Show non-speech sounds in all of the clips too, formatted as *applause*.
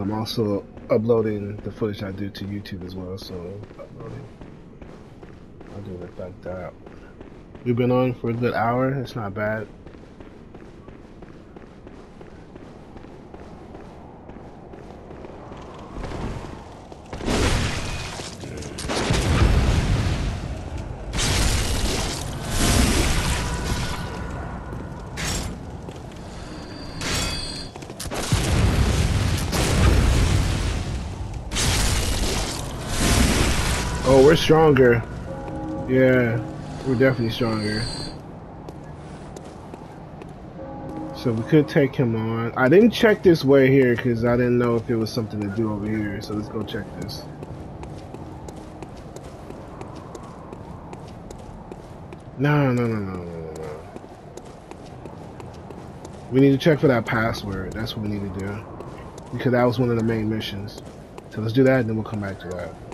I'm also uploading the footage I do to YouTube as well, so uploading. I'll do it like that. We've been on for a good hour. It's not bad. Stronger. Yeah, we're definitely stronger. So we could take him on. I didn't check this way here because I didn't know if it was something to do over here. So let's go check this. No, no, no, no, no, no. We need to check for that password. That's what we need to do. Because that was one of the main missions. So let's do that and then we'll come back to that.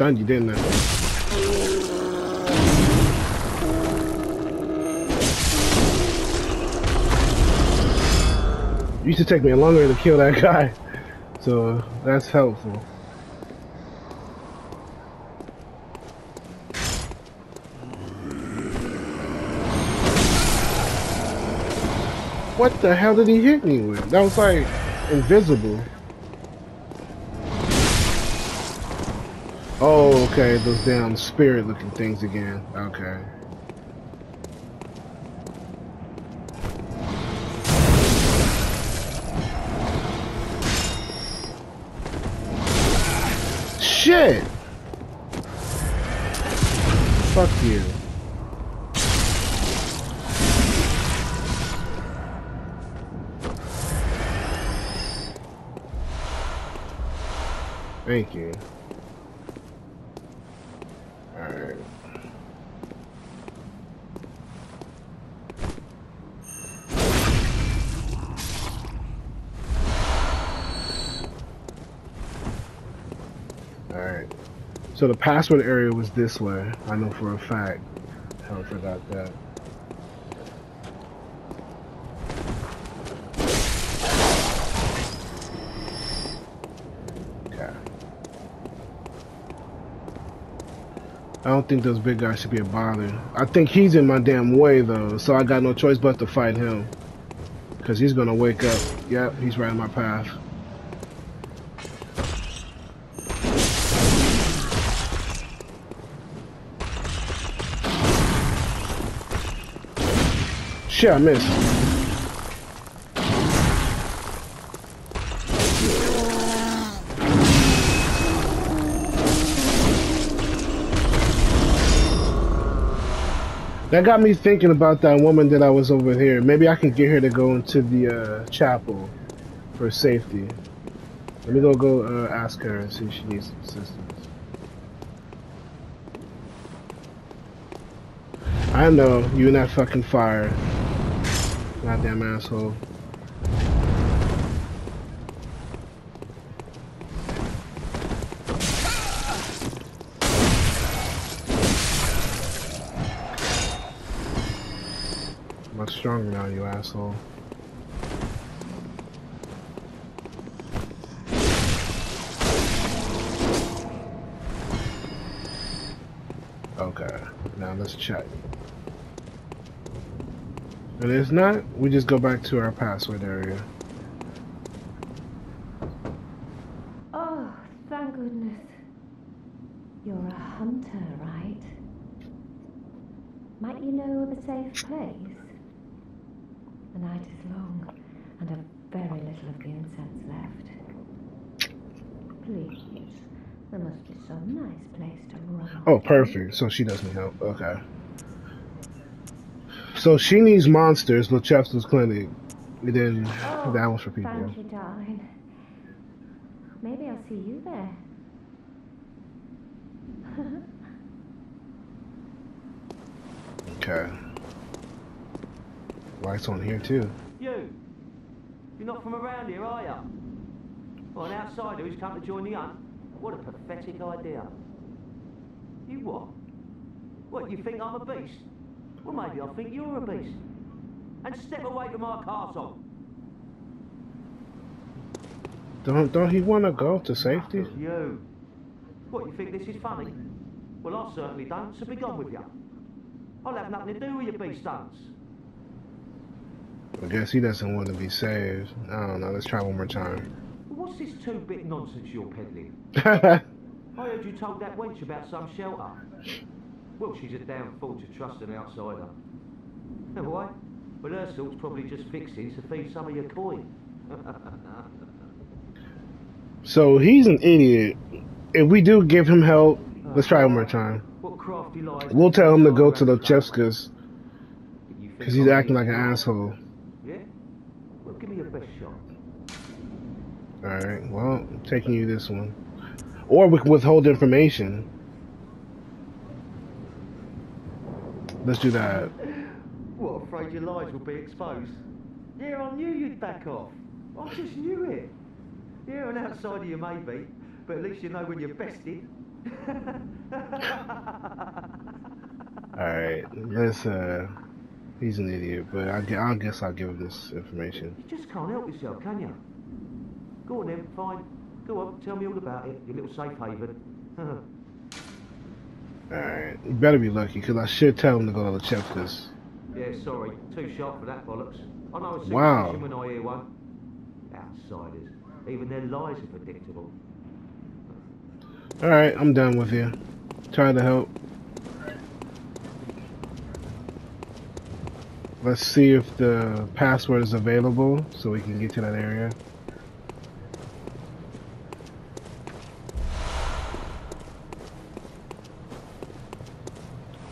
Stunned you, didn't uh, I? Used to take me longer to kill that *laughs* guy, so uh, that's helpful. What the hell did he hit me with? That was like invisible. Oh, okay, those damn spirit looking things again. Okay. Shit! Fuck you. Thank you. So the password area was this way. I know for a fact. I forgot that. Okay. I don't think those big guys should be a bother. I think he's in my damn way though, so I got no choice but to fight him. Cause he's gonna wake up. Yep, he's right in my path. Shit, I missed. That got me thinking about that woman that I was over here. Maybe I can get her to go into the uh, chapel for safety. Let me go go uh, ask her and see if she needs assistance. I know you in that fucking fire, goddamn asshole. Much stronger now, you asshole. Okay, now let's check. And if not, we just go back to our password area. Oh, thank goodness. You're a hunter, right? Might you know of a safe place? The night is long, and I've very little of the incense left. Please, there must be some nice place to run. Oh, perfect. So she doesn't help. Okay. So she needs monsters, Iosefka's clinic. And then Oh, that one's for people. Thank you, darling. Maybe I'll see you there. Okay. Lights on here too. You! You're not from around here, are you? Well, an outsider who's come to join the hunt? What a pathetic idea. You what? What, you think I'm a beast? Well, maybe I think you're a beast. And step away from our castle. Don't don't he want to go to safety? You. What, you think this is funny? Well, I certainly don't, so be gone with you. I'll have nothing to do with your beast stunts. I guess he doesn't want to be saved. I don't know. Let's try one more time. What's this two-bit nonsense you're peddling? *laughs* I heard you told that wench about some shelter. Well, she's a damn fool to trust an outsider. And why? Well, her sort's probably just fixing to feed some of your coin. *laughs* so he's an idiot. If we do give him help, let's try one more time. What crafty lies... We'll tell him to go to the Chevskas Because he's acting like an asshole. Yeah? Well, give me your best shot. Alright, well, I'm taking you this one. Or we can withhold information. Let's do that. What, afraid your lies will be exposed? Yeah, I knew you'd back off. I just knew it. Yeah, an outsider you may be, but at least you know when you're bested. *laughs* Alright, let's, uh... He's an idiot, but I, I guess I'll give him this information. You just can't help yourself, can you? Go on then, fine. Go on, tell me all about it, your little safe haven. *laughs* Alright, you better be lucky, because I should tell him to go to the Chefkas. Yeah, sorry, too sharp for that bollocks. I know a wow. when I hear one. Outsiders, even their lies are predictable. Alright, I'm done with you. Trying to help. Let's see if the password is available so we can get to that area.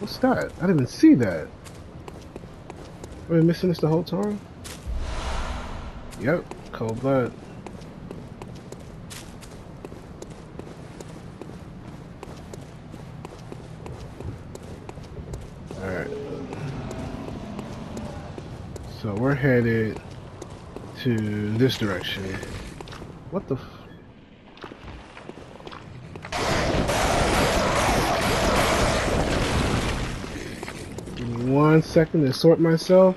What's that? I didn't even see that. Are we missing this the whole time? Yep, cold blood. Alright. So we're headed to this direction. What the one second to sort myself.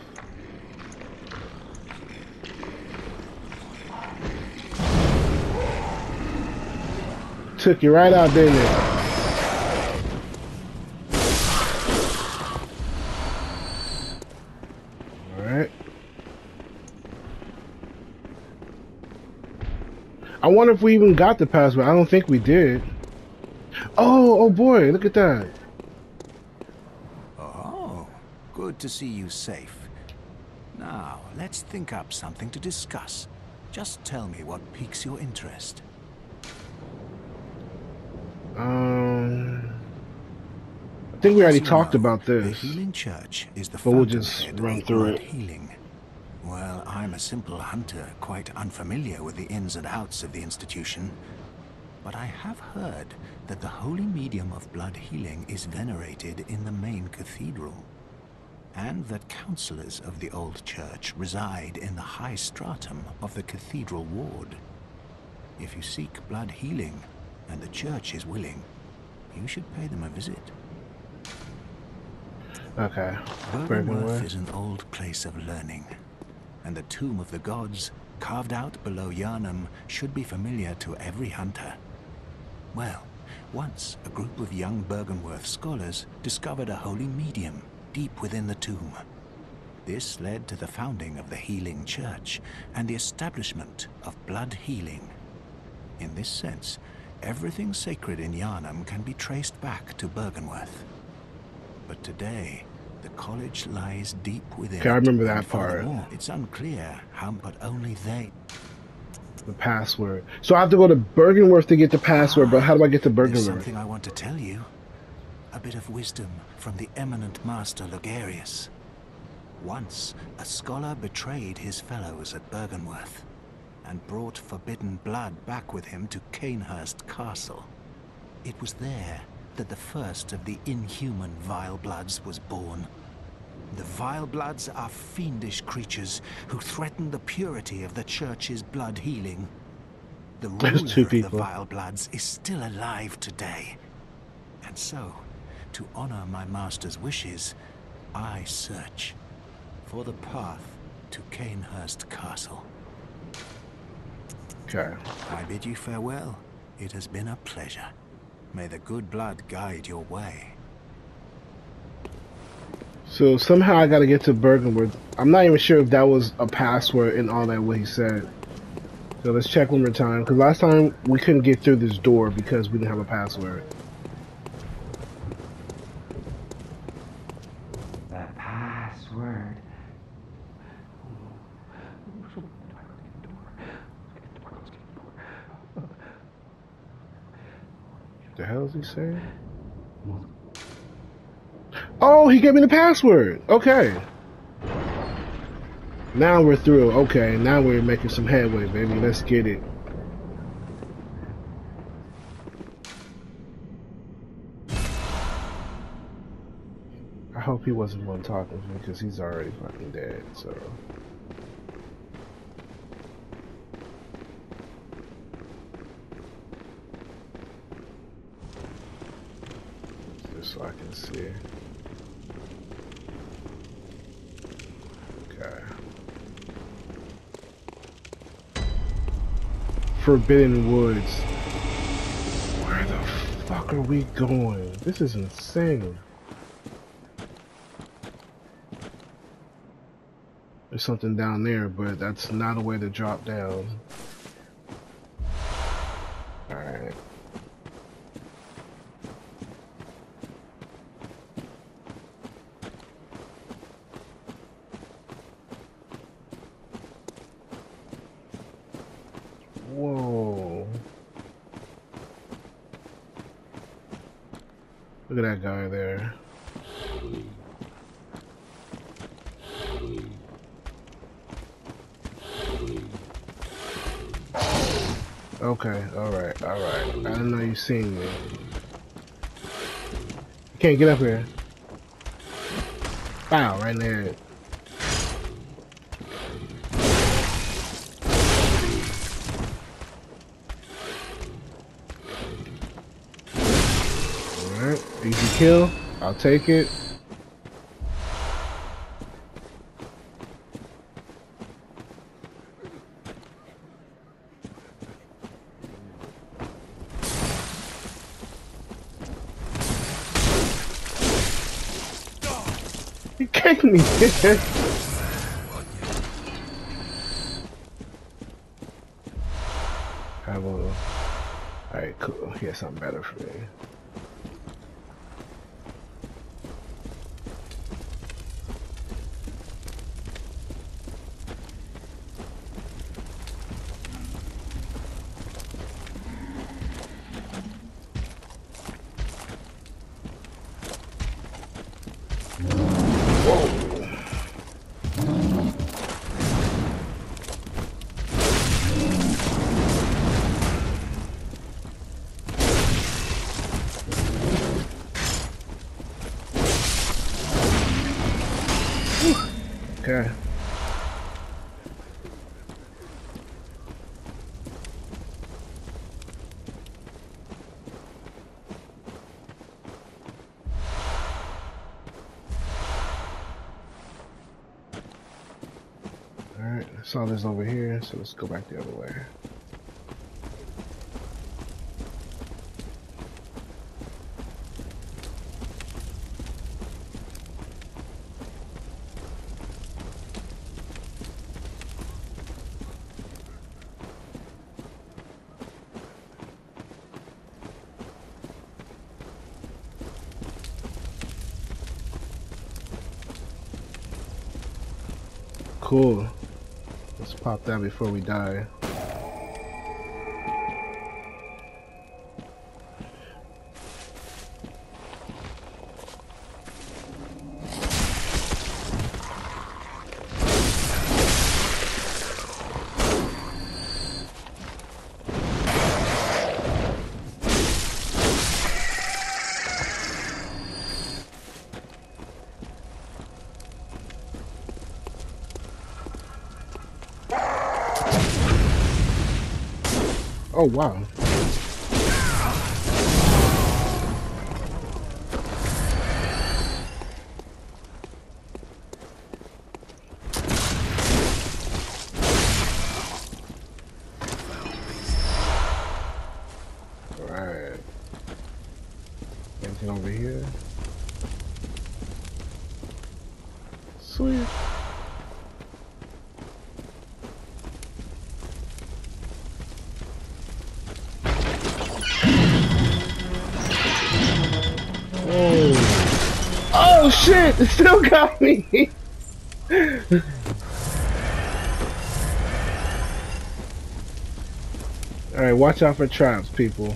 Took you right out, didn't it? Alright. I wonder if we even got the password. I don't think we did. Oh, oh boy, look at that. Good to see you safe. Now, let's think up something to discuss. Just tell me what piques your interest. Um, I think we already talked about this. The Healing Church is the but we'll just run through it. Healing. Well, I'm a simple hunter, quite unfamiliar with the ins and outs of the institution. But I have heard that the holy medium of blood healing is venerated in the main cathedral and that councillors of the old church reside in the high stratum of the cathedral ward. If you seek blood healing, and the church is willing, you should pay them a visit. Okay. Byrgenwerth is an old place of learning, and the Tomb of the Gods, carved out below Yharnam, should be familiar to every hunter. Well, once a group of young Byrgenwerth scholars discovered a holy medium deep within the tomb. This led to the founding of the Healing Church and the establishment of blood healing. In this sense, everything sacred in Yharnam can be traced back to Byrgenwerth. But today, the college lies deep within. Okay, I remember that part. It's unclear how, but only they. The password. So I have to go to Byrgenwerth to get the password, but how do I get to Byrgenwerth? There's something I want to tell you. A bit of wisdom from the eminent master Logarius. Once, a scholar betrayed his fellows at Byrgenwerth, and brought forbidden blood back with him to Cainhurst Castle. It was there that the first of the inhuman Vile Bloods was born. The Vile Bloods are fiendish creatures who threaten the purity of the Church's blood healing. The ruler of the Vile Bloods is still alive today. And so, to honor my master's wishes, I search for the path to Cainhurst Castle. Okay. I bid you farewell. It has been a pleasure. May the good blood guide your way. So somehow I gotta get to Byrgenwerth. I'm not even sure if that was a password in all that what he said. So let's check one more time. Because last time we couldn't get through this door because we didn't have a password. The password. The hell he saying? Oh, he gave me the password. Okay. Now we're through. Okay, now we're making some headway, baby. Let's get it. I hope he wasn't one talking to me because he's already fucking dead, so. Just so I can see. Okay. Forbidden Woods. Where the fuck are we going? This is insane. There's something down there, but that's not a way to drop down. Alright. Whoa. Look at that guy there. Okay, alright, alright. I you me. Can't get up here. Bow, right there. Alright, easy kill. I'll take it. Kicked me. *laughs* I will. Alright, cool. He has something better for me. Saw this over here, so let's go back the other way. Cool. Let's pop that before we die. Oh wow. *laughs* still got me! Alright, watch out for traps, people.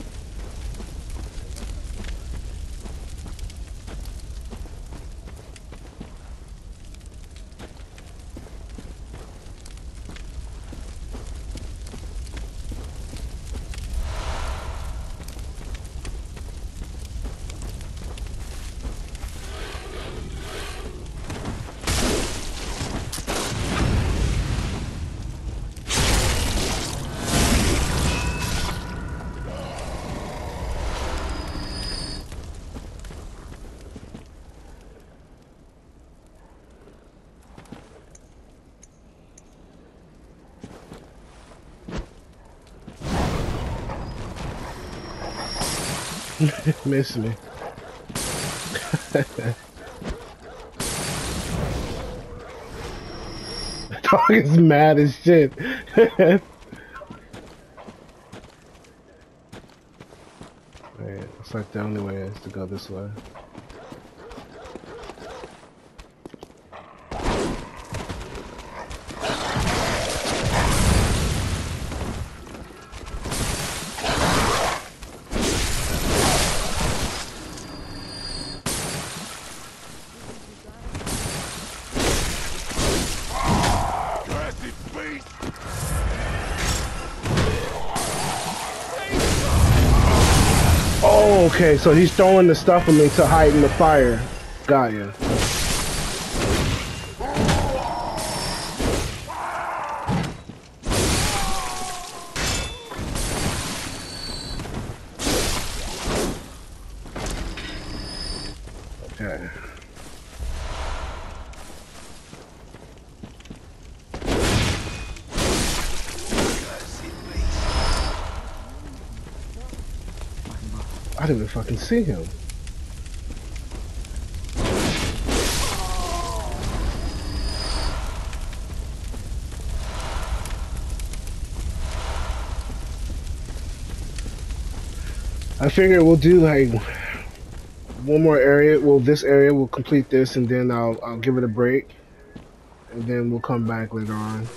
*laughs* Miss me. *laughs* Dog is mad as shit. *laughs* Alright, looks like the only way is to go this way. Okay, so he's throwing the stuff at me to hide in the fire. Got you. Okay. I didn't even fucking see him. I figure we'll do like one more area. Well, this area we'll complete this, and then I'll I'll give it a break, and then we'll come back later on.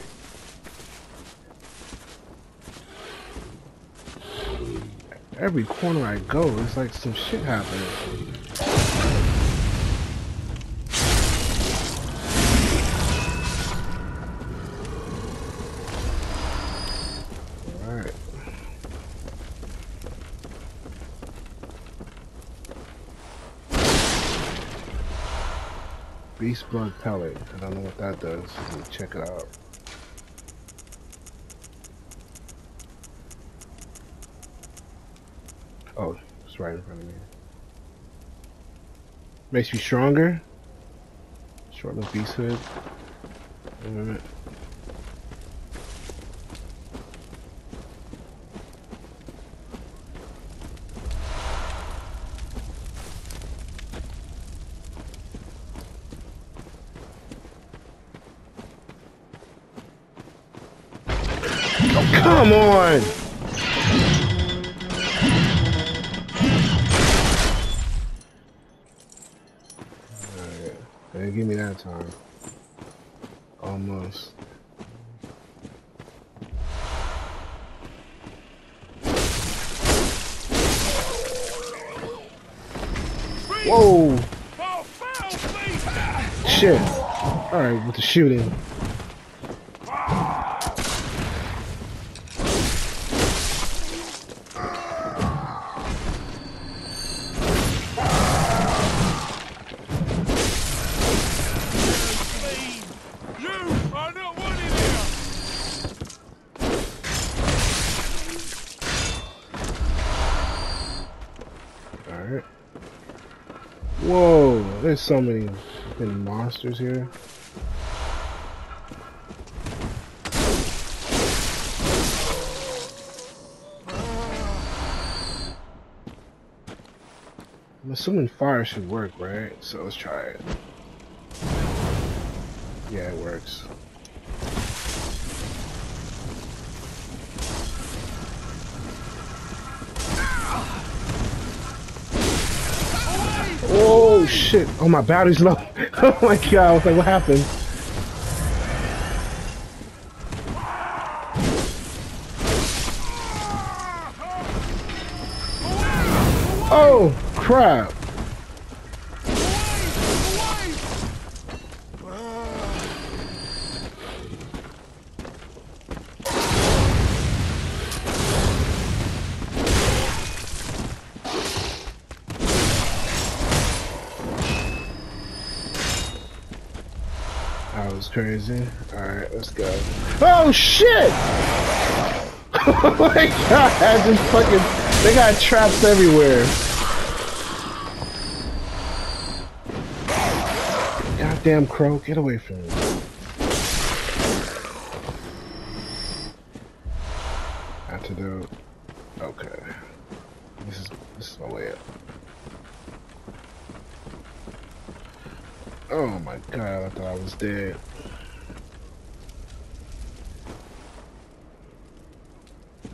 Every corner I go, it's like some shit happening. Beast Blood Pellet. I don't know what that does. Check it out. Oh, it's right in front of me. Makes me stronger. Short of beast hood. Wait a minute. Oh, come on! Give me that time. Almost. Whoa! Shit. Alright, with the shooting. There's so many monsters here. I'm assuming fire should work, right? So let's try it. Yeah, it works. Shit! Oh my battery's low. *laughs* oh my god! I was like, what happened? Oh crap! Crazy. Alright, let's go. Oh shit! *laughs* oh my god, I just fucking they got traps everywhere. Goddamn crow, get away from me. Antidote. Okay. This is this is my way up. Oh my god, I thought I was dead.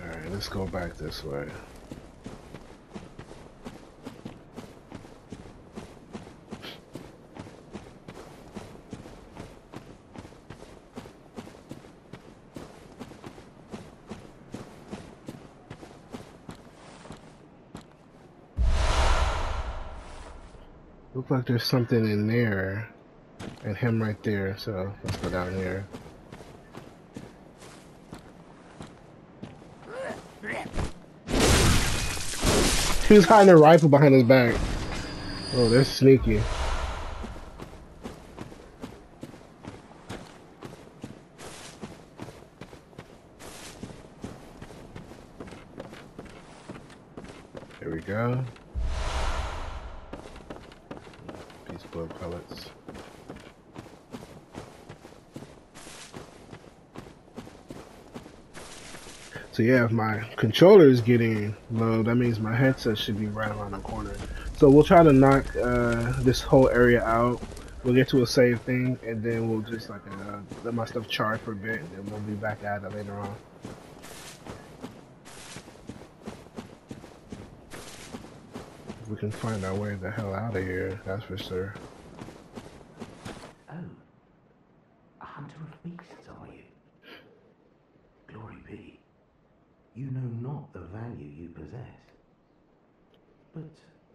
Alright, let's go back this way. Look like there's something in there. And him right there, so let's go down here. He was hiding a rifle behind his back. Oh, they're sneaky. Here we go. These blood pellets. So yeah, if my controller is getting low, that means my headset should be right around the corner. So we'll try to knock uh, this whole area out. We'll get to a save thing, and then we'll just like uh, let my stuff charge for a bit, and then we'll be back at it later on. If we can find our way the hell out of here, that's for sure. Oh, a hunter of beasts, are you? Glory be. You know not the value you possess. But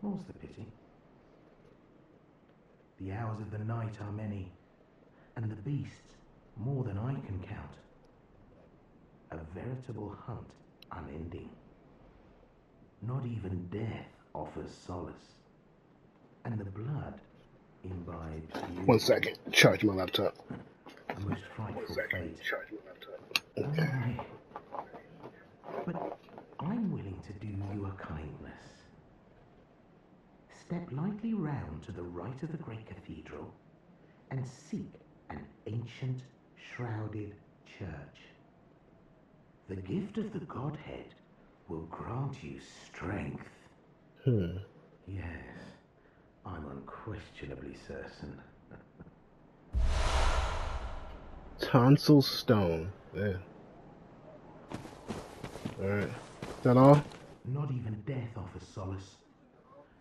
more's the pity. The are many, and the beasts more than I can count. A veritable hunt unending. Not even death offers solace, and the blood imbibes you. One second, charge my laptop. A most frightful fate. charge my laptop. Aye. But I'm willing to do you a kindness. Step lightly round to the right of the great cathedral and seek an ancient, shrouded church. The gift of the Godhead will grant you strength. Hmm. Yes, I'm unquestionably certain. *laughs* Tonsil stone. Yeah. Alright. Is that all? Not even death offers solace.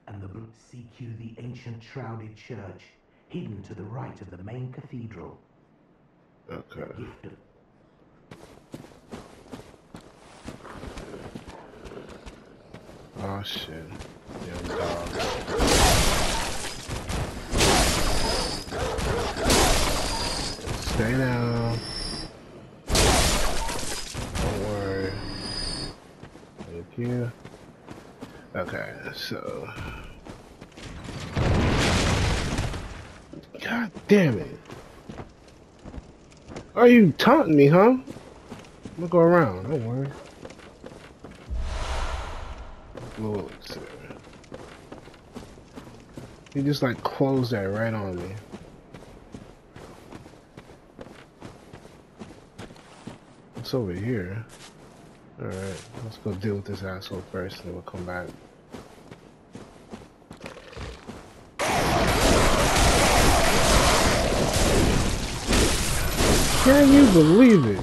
And the seek you the ancient shrouded church, hidden to the right of the main cathedral. Okay. Oh shit. Damn dog. Stay down. Don't worry. Thank you. Okay, so. Damn it. Are you taunting me, huh? I'm gonna go around, don't worry. Blue elixir. He just like closed that right on me. What's over here? Alright, let's go deal with this asshole first and then we'll come back. Can you believe it?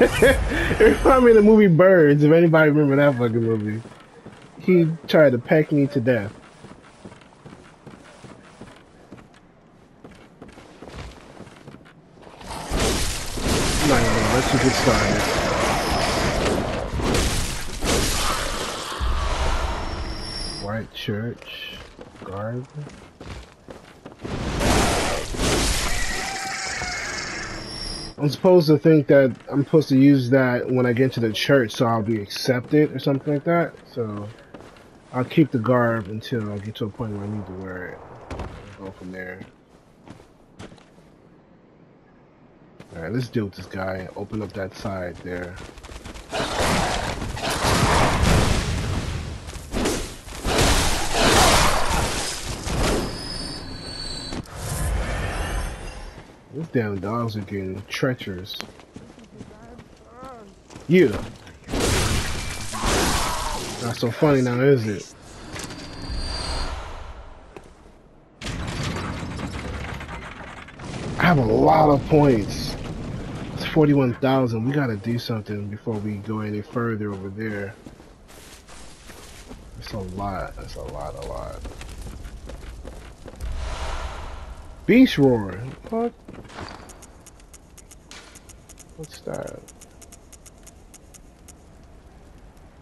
*laughs* it reminded me of the movie Birds, if anybody remember that fucking movie. He tried to peck me to death. Not gonna let you get started. White church, garden. I'm supposed to think that I'm supposed to use that when I get to the church so I'll be accepted or something like that. So I'll keep the garb until I get to a point where I need to wear it. I'll go from there. Alright, let's deal with this guy. Open up that side there. These damn dogs are getting treacherous. You. Not so funny now, is it? I have a lot of points. It's 41,000. We gotta do something before we go any further over there. That's a lot. That's a lot, a lot. Beast roar. What? What's that?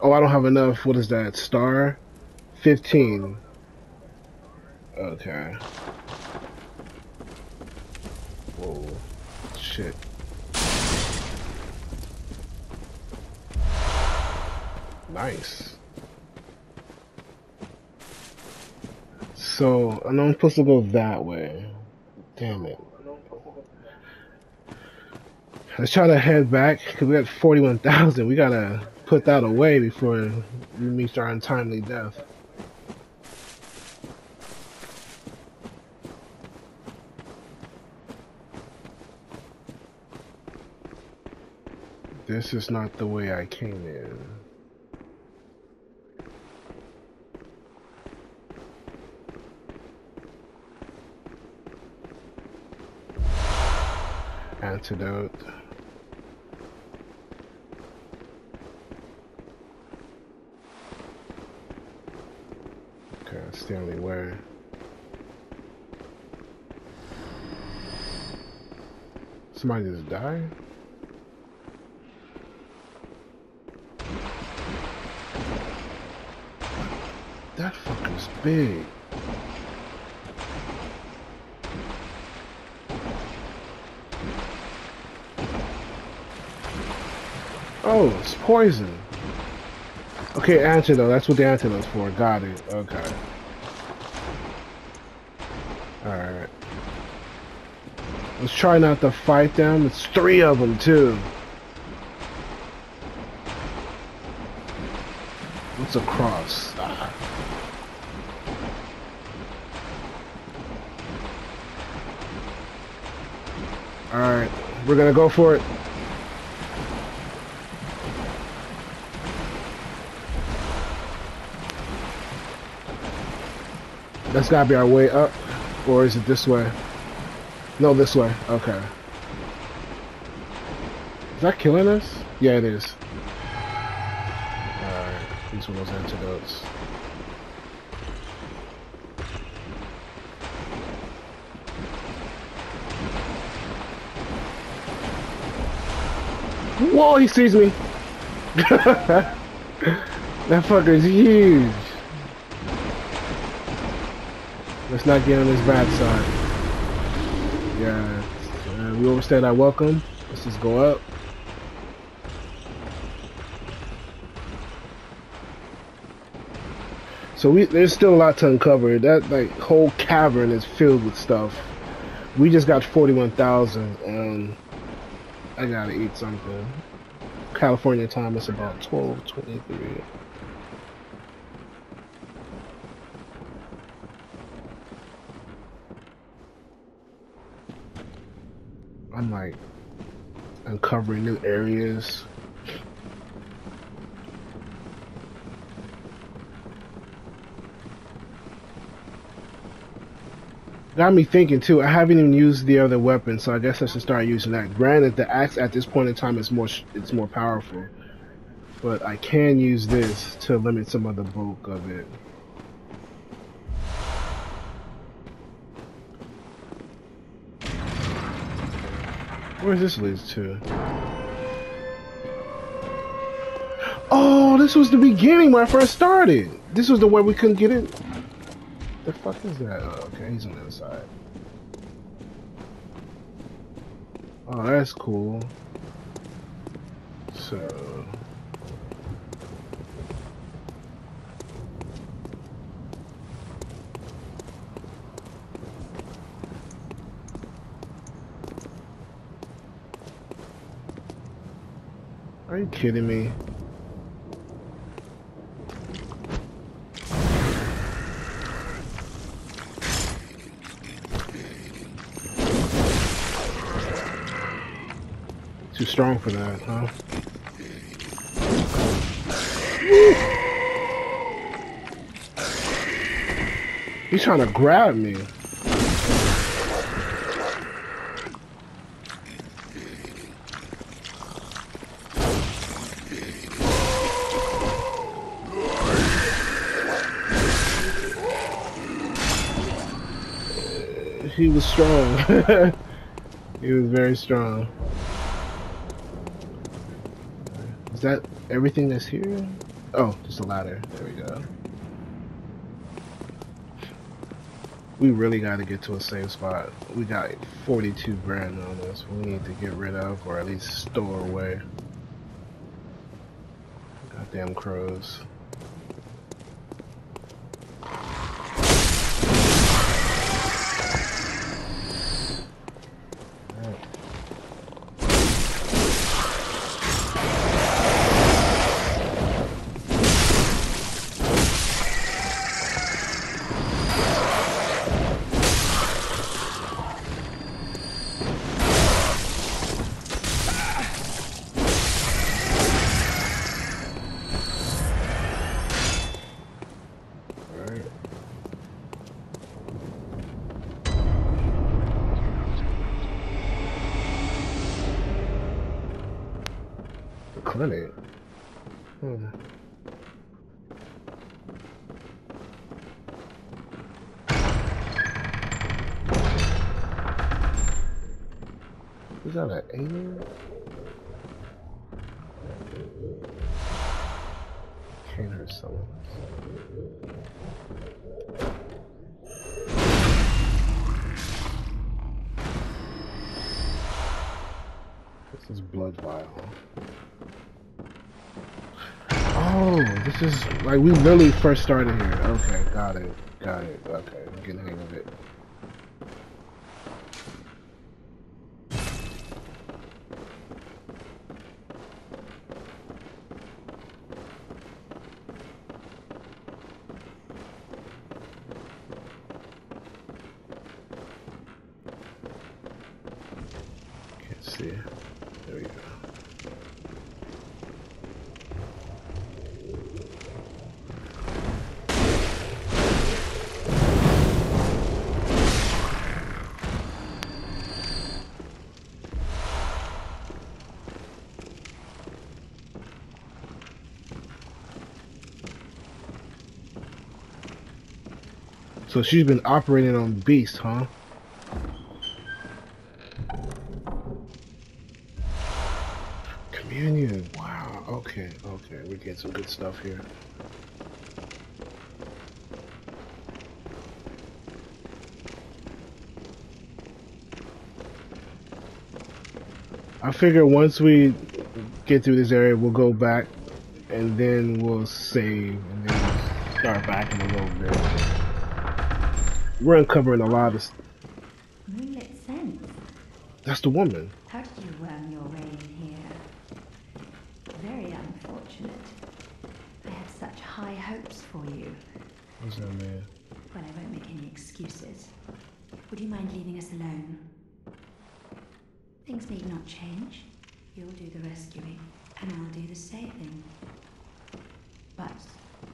Oh, I don't have enough. What is that? Star? 15. Okay. Whoa. Shit. Nice. So, I know I'm supposed to go that way. Damn it. Let's try to head back because we got 41,000. We gotta put that away before we meet our untimely death. This is not the way I came in. Antidote. Okay, that's the only way. Somebody just died? That fucker's big. Oh, it's poison. Okay, antidote. That's what the antidote's for. Got it. Okay. Alright. Let's try not to fight them. It's three of them, too. What's a cross? Ah. Alright. We're gonna go for it. That's gotta be our way up. Or is it this way? No, this way. Okay. Is that killing us? Yeah, it is. Alright, use one of those antidotes. Whoa, he sees me! *laughs* that fucker's huge! Let's not get on this bad side. Yeah, uh, we overstayed our welcome. Let's just go up. So we there's still a lot to uncover. That like whole cavern is filled with stuff. We just got 41,000 and I gotta eat something. California time is about 12:23. I'm like uncovering new areas. got me thinking too. I haven't even used the other weapon, so I guess I should start using that. Granted, the axe at this point in time is more it's more powerful, but I can use this to limit some of the bulk of it. Where this leads to? Oh, this was the beginning when I first started. This was the way we couldn't get in. The fuck is that? Oh, okay, he's on the other side. Oh, that's cool. So. You kidding me? Too strong for that, huh? He's trying to grab me. Was strong. *laughs* he was very strong. Is that everything that's here? Oh, just a ladder. There we go. We really got to get to a safe spot. We got 42 grand on us. We need to get rid of, or at least store away. Goddamn crows. Oh, this is like we really first started here. Okay, got it, got it. Okay, I'm getting the hang of it. So she's been operating on Beast, huh? Communion. Wow. Okay. Okay. We're getting some good stuff here. I figure once we get through this area, we'll go back and then we'll save and then start back in a little bit. We're uncovering a lot of. Moonlit sense. That's the woman. How did you worm your way in here? Very unfortunate. I had such high hopes for you. What's that man? Well, I won't make any excuses. Would you mind leaving us alone? Things need not change. You'll do the rescuing, and I'll do the saving. But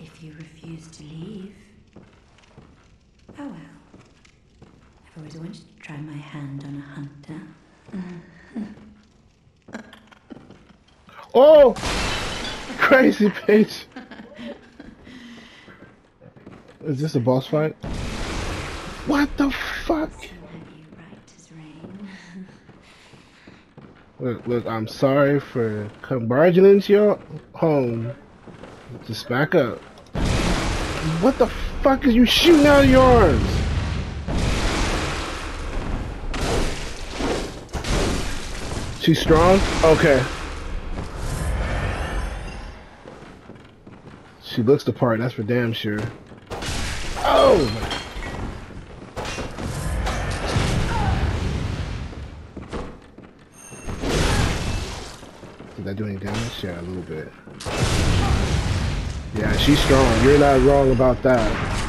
if you refuse to leave, oh well. I've always wanted to try my hand on a hunter. Oh! Crazy bitch! Is this a boss fight? What the fuck? Have you right as rain? Look, look, I'm sorry for come barging into your home. Just back up. What the fuck are you shooting out of your arms? She's strong? Okay. She looks the part, that's for damn sure. Oh! Did that do any damage? Yeah, a little bit. Yeah, she's strong. You're not wrong about that.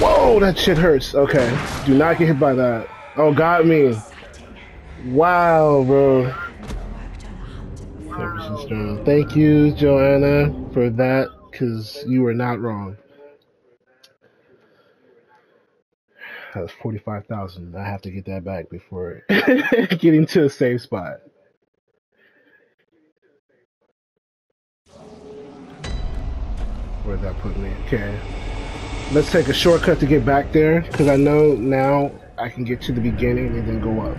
Whoa, that shit hurts. Okay. Do not get hit by that. Oh, got me. Wow, bro. Stern. Thank you, Joanna, for that, because you were not wrong. That was 45,000. I have to get that back before *laughs* getting to a safe spot. Where'd that put me? Okay. Let's take a shortcut to get back there, because I know now I can get to the beginning and then go up.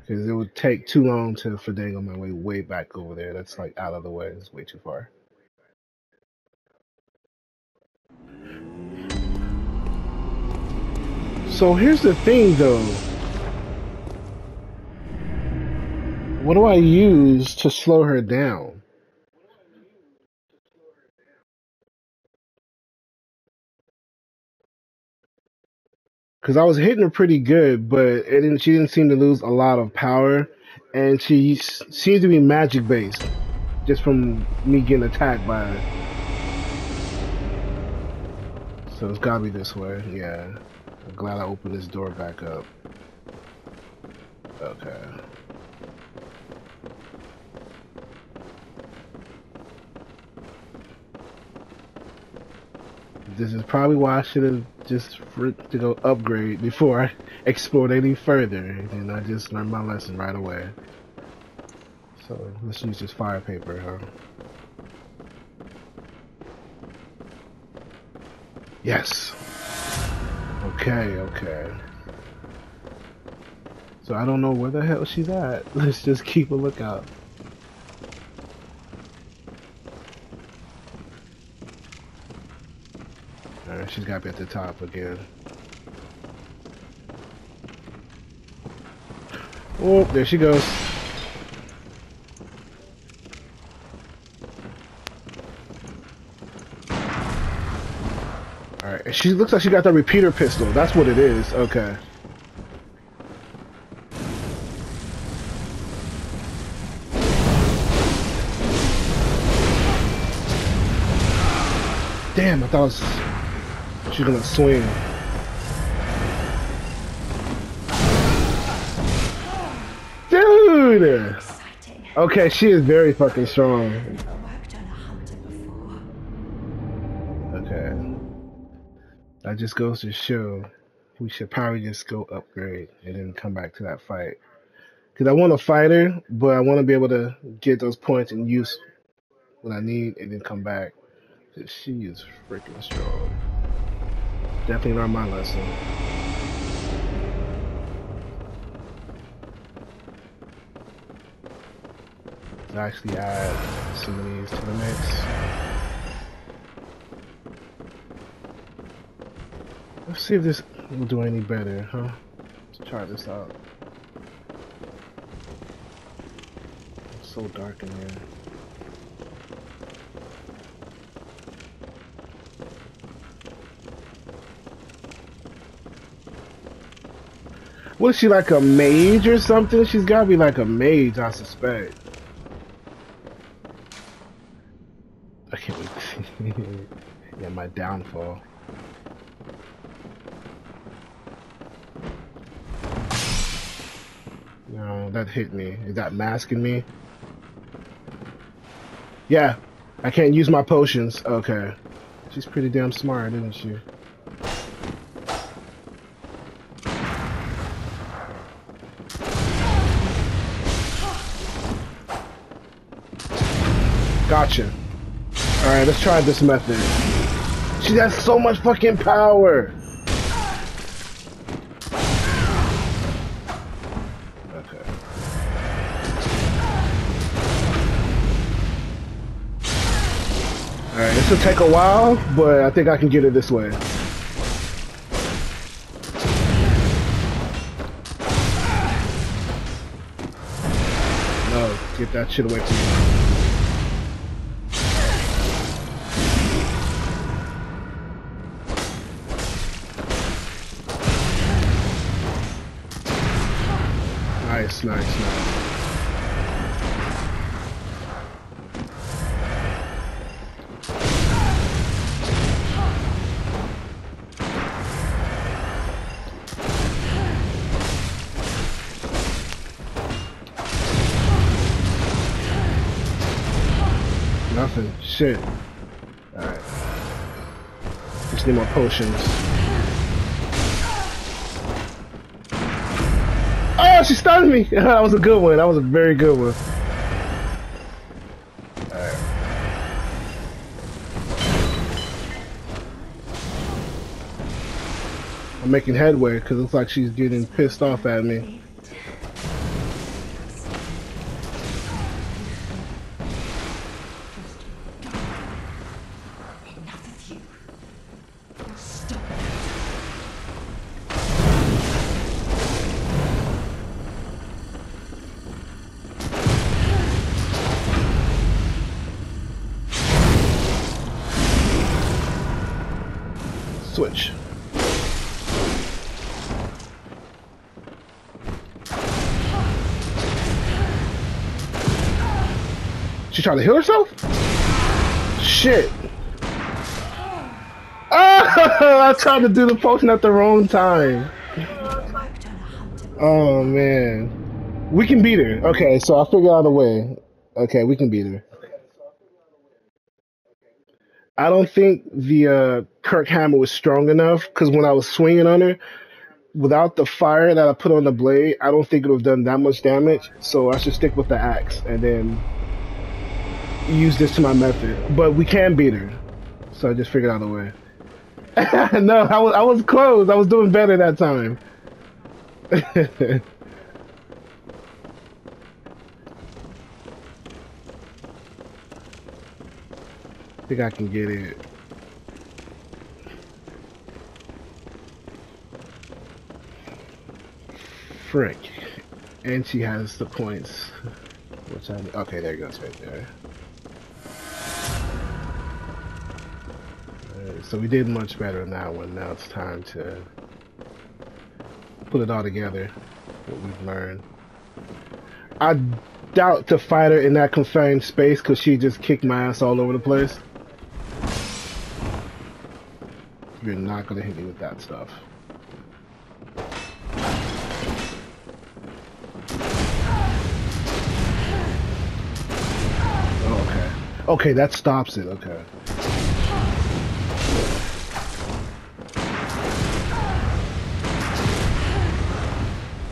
Because it would take too long to finagle my way way back over there. That's like out of the way. It's way too far. So here's the thing though. What do I use to slow her down? Because I was hitting her pretty good, but it didn't, she didn't seem to lose a lot of power. And she seems to be magic based. Just from me getting attacked by her. So it's gotta be this way, yeah. I'm glad I opened this door back up. Okay. This is probably why I should have just to go upgrade before I explored any further. And I just learned my lesson right away. So let's use this fire paper, huh? Yes. Okay, okay. So I don't know where the hell she's at. *laughs* Let's just keep a lookout. She's got to be at the top again. Oh, there she goes. Alright, she looks like she got that repeater pistol. That's what it is. Okay. Damn, I thought it was, she was gonna swing. Dude! Okay, she is very fucking strong. Okay. That just goes to show we should probably just go upgrade and then come back to that fight. Because I want to fight her, but I want to be able to get those points and use what I need and then come back. she is freaking strong. Definitely learned my lesson. Let's actually add some of these to the mix. Let's see if this will do any better, huh? Let's try this out. It's so dark in here. What is she like a mage or something? She's gotta be like a mage, I suspect. I can't wait to see. *laughs* Yeah, my downfall. No, that hit me. Is that masking me? Yeah, I can't use my potions. Okay. She's pretty damn smart, isn't she? Alright, let's try this method. She has so much fucking power! Okay. Alright, this will take a while, but I think I can get it this way. No, get that shit away from me. Nice, nice, nice. Nothing. Shit. Alright. Just need more potions. She stunned me! *laughs* that was a good one. That was a very good one. I'm making headway because it looks like she's getting pissed off at me. Trying to heal herself? Shit. Ah, *laughs* I tried to do the potion at the wrong time. Oh man. We can beat her. Okay, so I figured out a way. Okay, we can beat her. I don't think the uh, Kirkhammer was strong enough because when I was swinging on her, without the fire that I put on the blade, I don't think it would have done that much damage. So I should stick with the axe and then use this to my method. But we can beat her, so I just figured out a way. *laughs* no, I was I was close. I was doing better that time. *laughs* Think I can get it. Frick. And she has the points. *laughs* Okay, there goes right there. So we did much better on that one. Now it's time to put it all together. What we've learned. I doubt to fight her in that confined space because she just kicked my ass all over the place. You're not gonna hit me with that stuff. Okay. Okay, that stops it. Okay.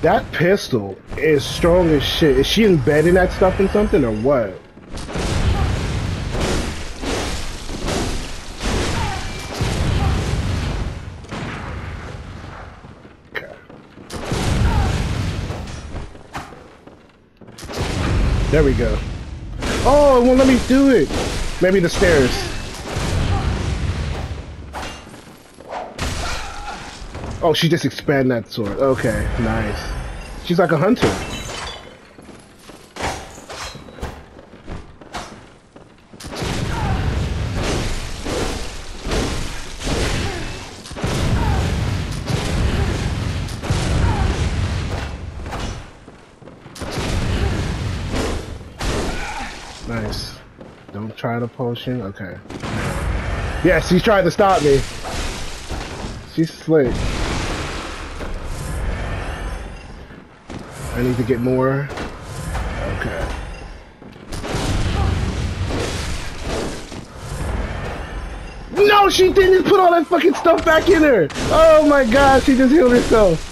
That pistol is strong as shit. Is she embedding that stuff in something or what? Okay. There we go. Oh, it won't let me do it. Maybe the stairs. Oh, she just expanded that sword. Okay, nice. She's like a hunter. Nice. Don't try the potion. Okay. Yeah, she trying to stop me. She's slick. I need to get more. Okay. No, she didn't put all that fucking stuff back in her. Oh my god, she just healed herself.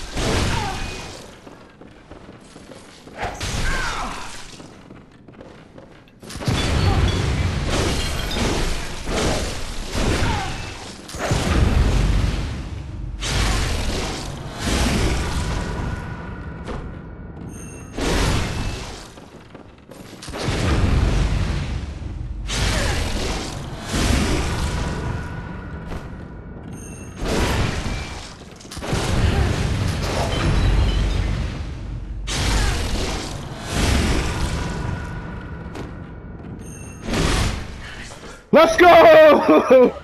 Let's go!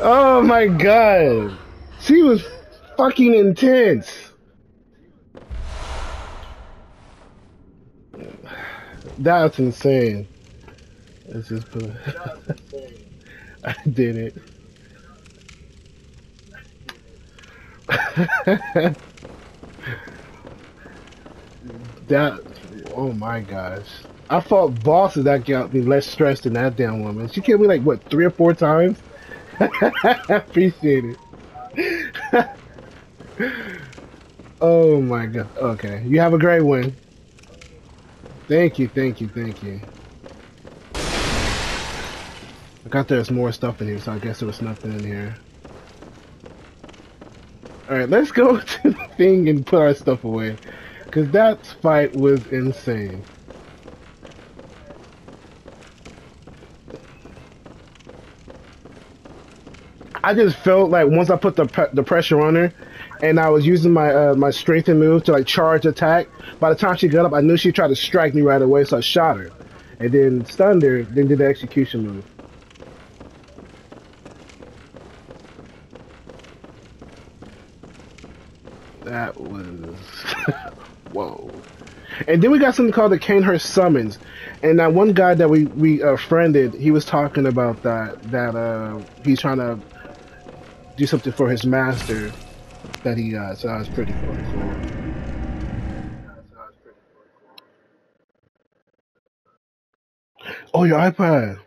oh my god. She was fucking intense. That's insane. Let's just put *laughs* I did it. *laughs* that oh my gosh. I fought bosses that got me less stressed than that damn woman. She killed me like what three or four times. *laughs* Appreciate it. *laughs* oh my god. Okay, you have a great one. Thank you, thank you, thank you. I got there's more stuff in here, so I guess there was nothing in here. Alright, let's go *laughs* to the thing and put our stuff away. Because that fight was insane. I just felt like once I put the the pressure on her, and I was using my uh, my strengthen move to like charge attack. By the time she got up, I knew she tried to strike me right away, so I shot her, and then stunned her, then did the execution move. That was *laughs* whoa. And then we got something called the Cainhurst Summons, and that one guy that we we uh, friended, he was talking about that that uh, he's trying to do something for his master that he got. So that was pretty cool. Oh, your iPad.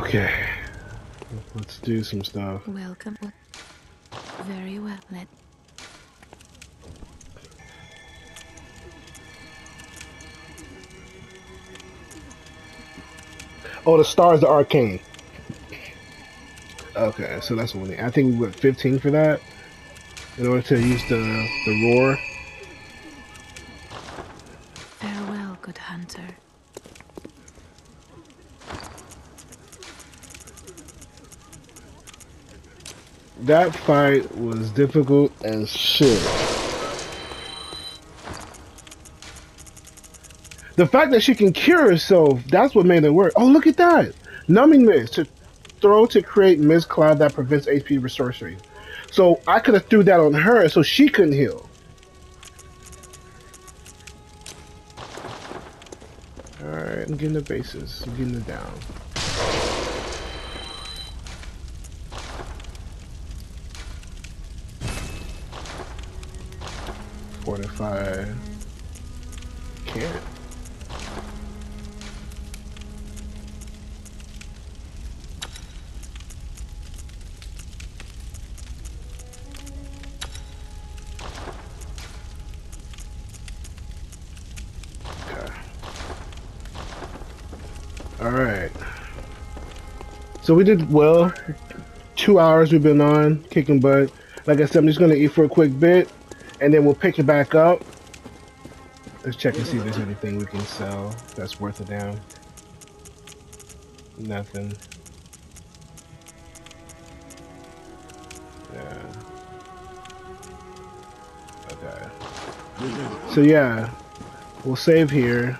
Okay. Let's do some stuff. Welcome. Very well then. Oh, the stars the arcane. Okay, so that's one thing. I think we went 15 for that in order to use the the roar. Farewell, good hunter. That fight was difficult as shit. The fact that she can cure herself, that's what made it work. Oh, look at that. Numbing Mist. To throw to create mist cloud that prevents HP resorcery. So I could have threw that on her so she couldn't heal. Alright, I'm getting the bases. I'm getting it down. Fortify. Can't. Alright. So we did well. Two hours we've been on, kicking butt. Like I said, I'm just gonna eat for a quick bit, and then we'll pick it back up. Let's check and see if there's anything we can sell that's worth a damn. Nothing. Yeah. Okay. So yeah, we'll save here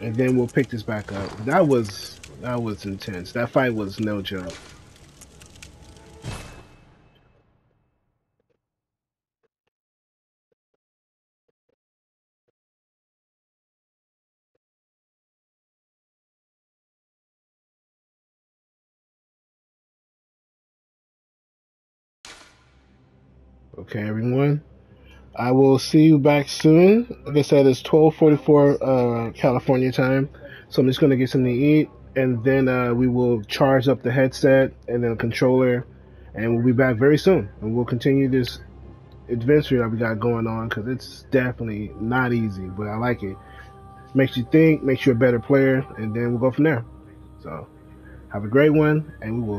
and then we'll pick this back up. That was that was intense. That fight was no joke. Okay, everyone. I will see you back soon. Like I said, it's 12:44 uh, California time, so I'm just gonna get something to eat, and then uh, we will charge up the headset and then the controller, and we'll be back very soon, and we'll continue this adventure that we got going on because it's definitely not easy, but I like it. Makes you think, makes you a better player, and then we'll go from there. So, have a great one, and we will.